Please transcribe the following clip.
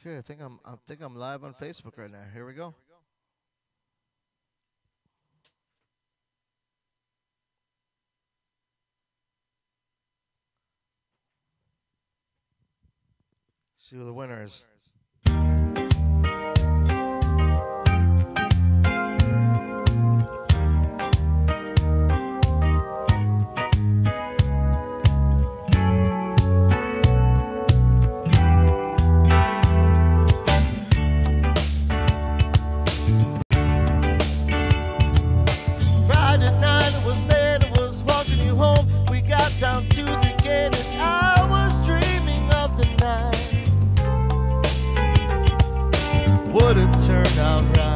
Okay, I think I'm I think I'm live on Facebook right now. Here we go. See who the winner is. would've turned out right.